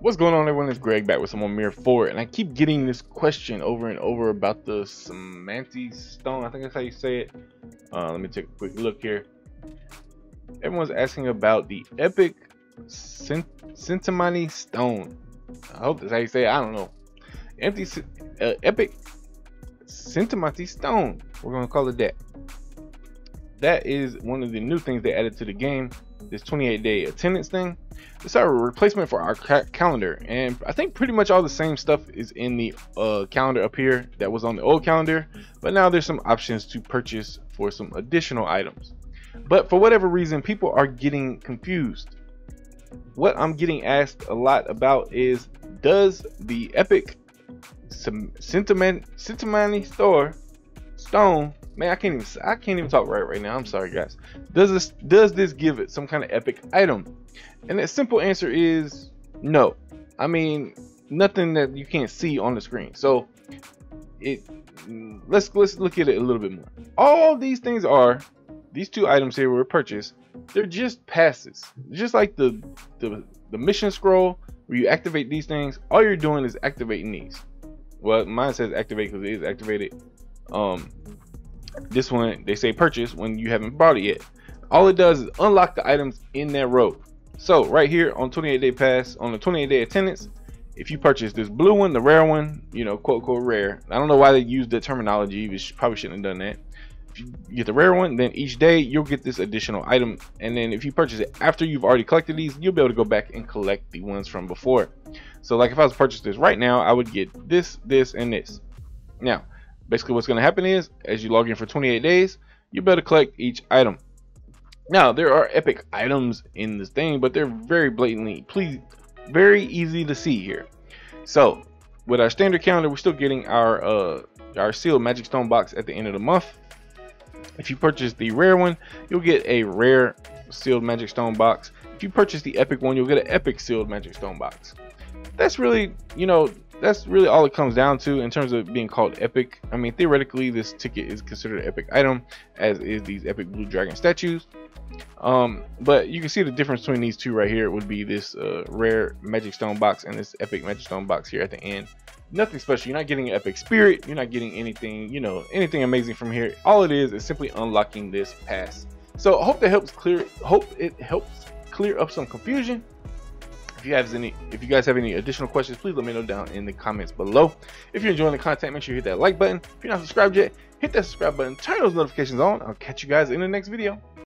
What's going on everyone? It's Greg back with some more MIR4 and I keep getting this question over and over about the Semanti Stone. I think that's how you say it. Uh, let me take a quick look here. Everyone's asking about the Epic Cintamani Stone. I hope that's how you say it. I don't know. Empty uh, Epic Sentimati Stone. We're going to call it that. That is one of the new things they added to the game. This 28 day attendance thing. It's our replacement for our ca calendar. And i think pretty much all the same stuff is in the uh, calendar up here that was on the old calendar. But now there's some options to purchase for some additional items. But for whatever reason people are getting confused. What i'm getting asked a lot about is does the epic sentiment Cintamani store stone man i can't even i can't even talk right right now i'm sorry guys does this does this give it some kind of epic item and the simple answer is no. I mean, nothing that you can't see on the screen. So it let's let's look at it a little bit more. All these things are these two items here were purchased. They're just passes. Just like the the the mission scroll where you activate these things, all you're doing is activating these. Well, mine says activate because it is activated. Um, this one they say purchase when you haven't bought it yet. All it does is unlock the items in that row. So right here on 28 day pass, on the 28 day attendance, if you purchase this blue one, the rare one, you know, quote quote rare. I don't know why they used the terminology. You probably shouldn't have done that. If you get the rare one, then each day you'll get this additional item. And then if you purchase it after you've already collected these, you'll be able to go back and collect the ones from before. So like if I was to purchase this right now, I would get this, this, and this. Now, basically what's going to happen is, as you log in for 28 days, you better collect each item. Now there are epic items in this thing, but they're very blatantly, please, very easy to see here. So with our standard calendar, we're still getting our uh, our sealed magic stone box at the end of the month. If you purchase the rare one, you'll get a rare sealed magic stone box. If you purchase the epic one, you'll get an epic sealed magic stone box. That's really, you know, that's really all it comes down to in terms of being called epic. I mean, theoretically, this ticket is considered an epic item, as is these epic blue dragon statues. Um, but you can see the difference between these two right here it would be this uh, rare magic stone box and this epic magic stone box here at the end. Nothing special. You're not getting an epic spirit. You're not getting anything, you know, anything amazing from here. All it is is simply unlocking this pass. So I hope that helps clear. Hope it helps clear up some confusion. If you have any, if you guys have any additional questions, please let me know down in the comments below. If you're enjoying the content, make sure you hit that like button. If you're not subscribed yet, hit that subscribe button. Turn those notifications on. I'll catch you guys in the next video.